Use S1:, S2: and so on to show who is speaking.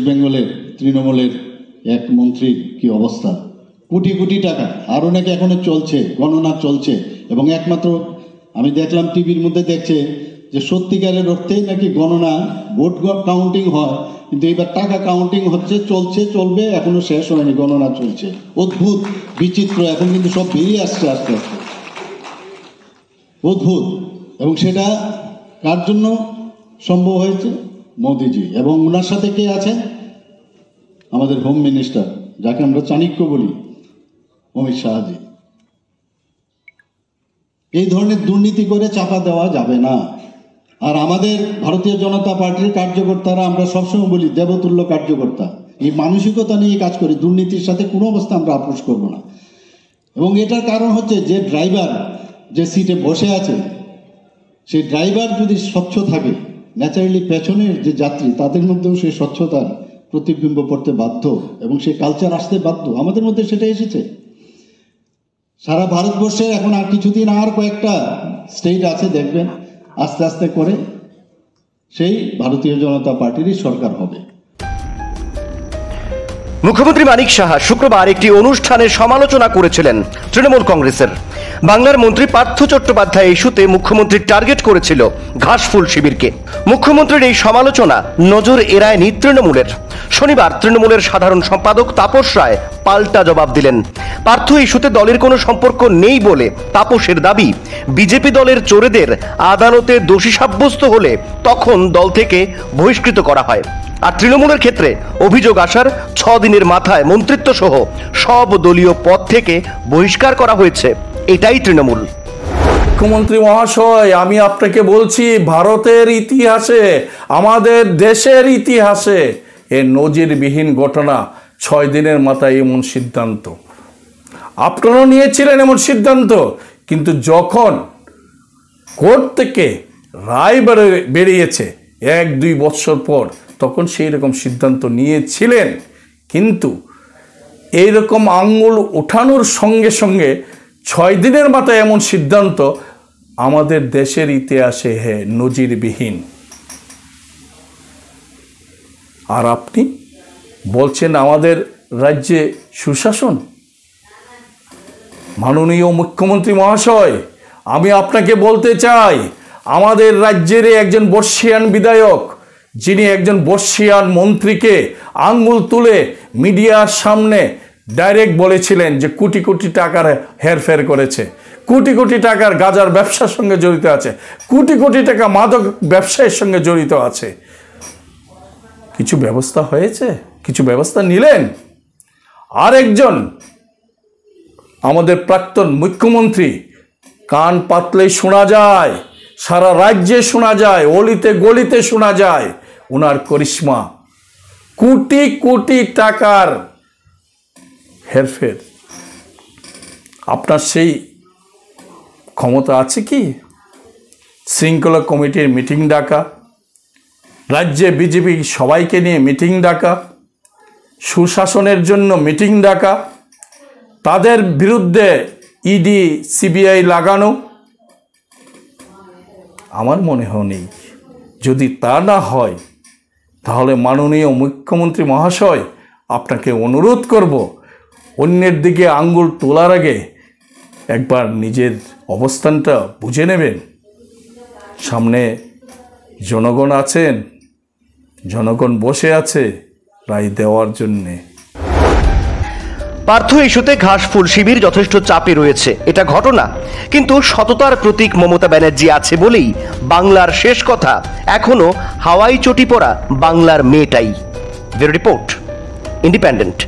S1: বেঙ্গলের, তৃণমূলের এক মন্ত্রীর কি অবস্থা? কোটি কোটি টাকা। আরও নাকি এখনও চলছে, গণনা চলছে। এবং একমাত্র আমি দেখলাম টিভির মধ্যে দেখছে যে সত্যিকারের অর্থেই নাকি গণনা, ভোট কাউন্টিং হয়, কিন্তু এবার টাকা কাউন্টিং হচ্ছে, চলছে, চলবে, এখনও শেষ হয়নি, গণনা চলছে। অদ্ভুত, বিচিত্র, এখন কিন্তু সব বেরিয়ে আসছে আস্তে আস্তে। অদ্ভুত। এবং সেটা কার জন্য সম্ভব হয়েছে? মোদিজি, এবং ওনার সাথে কে আছেন আমাদের হোম মিনিস্টার যাকে আমরা চাণক্য বলি, অমিত শাহজি। এই ধরনের দুর্নীতি করে চাপা দেওয়া যাবে না। আর আমাদের ভারতীয় জনতা পার্টির কার্যকর্তারা, আমরা সবসময় বলি দেবতুল্য কার্যকর্তা। এই মানসিকতা নিয়ে কাজ করি, দুর্নীতির সাথে কোনো অবস্থা আমরা আপোষ করব না। এবং এটার কারণ হচ্ছে যে ড্রাইভার যে সিটে বসে আছে, সেই ড্রাইভার যদি স্বচ্ছ থাকে ন্যাচারালি পেছনের যে যাত্রী, তাদের মধ্যেও সেই স্বচ্ছতার প্রতিবিম্ব পড়তে বাধ্য এবং সেই কালচার আসতে বাধ্য। আমাদের মধ্যে সেটা এসেছে। সারা ভারতবর্ষে এখন আর কিছুদিন আর কয়েকটা স্টেট আছে, দেখবেন, আস্তে আস্তে করে সেই ভারতীয় জনতা পার্টিরই সরকার হবে।
S2: মুখ্যমন্ত্রী মানিক সাহা শুক্রবার একটি অনুষ্ঠানে সমালোচনা করেছিলেন তৃণমূল কংগ্রেসের। বাংলার মন্ত্রী পার্থ চট্টোপাধ্যায় ইস্যুতে মুখ্যমন্ত্রী টার্গেট করেছিল ঘাসফুল শিবিরকে। মুখ্যমন্ত্রীর এই সমালোচনা নজর এড়ায়নি তৃণমূলের। শনিবার তৃণমূলের সাধারণ সম্পাদক তাপস রায় পাল্টা জবাব দিলেন। পার্থ ইস্যুতে দলের কোনো সম্পর্ক নেই বলে তাপসের দাবি। বিজেপি দলের চোরেদের আদালতে দোষী সাব্যস্ত হলে তখন দল থেকে বহিষ্কৃত করা হয়। আর তৃণমূলের ক্ষেত্রে অভিযোগ আসার ছ দিনের মাথায় মন্ত্রিত্ব সহ সব দলীয় পদ থেকে বহিষ্কার করা হয়েছে। এটাই তৃণমূল।
S3: মুখ্যমন্ত্রী মহাশয়, আমি আপনাকে বলছি, ভারতের ইতিহাসে, আমাদের দেশের ইতিহাসে এ নজিরবিহীন ঘটনা। ছয় দিনের মাথায় এমন সিদ্ধান্ত। আপনারাও নিয়েছিলেন এমন সিদ্ধান্ত, কিন্তু যখন কোর্ট থেকে রায় বেরো- বেরিয়েছে এক, দুই বৎসর পর, তখন সেই রকম সিদ্ধান্ত নিয়েছিলেন। কিন্তু এই রকম আঙ্গুল ওঠানোর সঙ্গে সঙ্গে ছয় দিনের মাথায় এমন সিদ্ধান্ত আমাদের দেশের ইতিহাসে হে নজিরবিহীন। আর আপনি? বলছেন, আমাদের রাজ্যে সুশাসন? মাননীয় মুখ্যমন্ত্রী মহাশয়, আমি আপনাকে বলতে চাই, আমাদের রাজ্যের একজন বর্ষিয়ান বিধায়ক, যিনি একজন বর্ষিয়ান মন্ত্রীকে আঙ্গুল তুলে মিডিয়ার সামনে ডাইরেক্ট বলেছিলেন যে কোটি কোটি টাকার হেরফের করেছে, কোটি কোটি টাকার গাজার ব্যবসার সঙ্গে জড়িত আছে, কোটি কোটি টাকা মাদক ব্যবসায়ের সঙ্গে জড়িত আছে। কিছু ব্যবস্থা হয়েছে? কিছু ব্যবস্থা নিলেন। আরেকজন আমাদের প্রাক্তন মুখ্যমন্ত্রী, কান পাতলেই শোনা যায়, সারা রাজ্যে শোনা যায়, অলিতে গলিতে শোনা যায় ওনার করিশ্মা। কোটি কোটি টাকার হেরফের। আপনার সেই ক্ষমতা আছে কি? শৃঙ্খলা কমিটির মিটিং ডাকা, রাজ্যে বিজেপি সবাইকে নিয়ে মিটিং ডাকা সুশাসনের জন্য মিটিং ডাকা, তাদের বিরুদ্ধে ইডি, সিবিআই লাগানো। আমার মনে হয় নেই যদি তা না হয়, তাহলে মাননীয় মুখ্যমন্ত্রী মহাশয়, আপনাকে অনুরোধ করব, অন্যের দিকে আঙ্গুল তোলার আগে একবার নিজের অবস্থানটা বুঝে নেবেন। সামনে জনগণ আছেন, জনগণ বসে আছে রায় দেওয়ার জন্যে।
S2: পার্থ ইস্যুতে ঘাসফুল শিবির যথেষ্ট চাপে রয়েছে। এটা ঘটনা। কিন্তু সততার প্রতীক মমতা ব্যানার্জি আছে বলেই বাংলার শেষ কথা এখনও হাওয়াই চটি পড়া বাংলার মেয়েটাই। Report, independent.